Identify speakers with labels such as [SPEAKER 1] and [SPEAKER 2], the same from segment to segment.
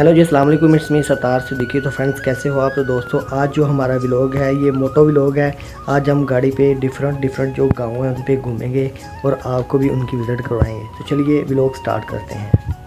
[SPEAKER 1] Hello जी, अस्सलाम वालेकुम, it's me Sattar से देखिए तो फ्रेंड्स, कैसे हो आप? तो दोस्तों, आज जो हमारा व्लॉग है, ये मोटो व्लॉग है। आज हम गाड़ी पे डिफरेंट डिफरेंट जो गाँव हैं, उन पे घूमेंगे और आपको भी उनकी विज़िट करवाएँगे। तो चलिए व्लॉग स्टार्ट करते हैं।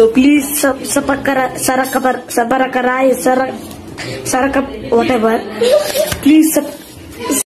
[SPEAKER 2] So please sarakabar sabarakarai sarak whatever. Please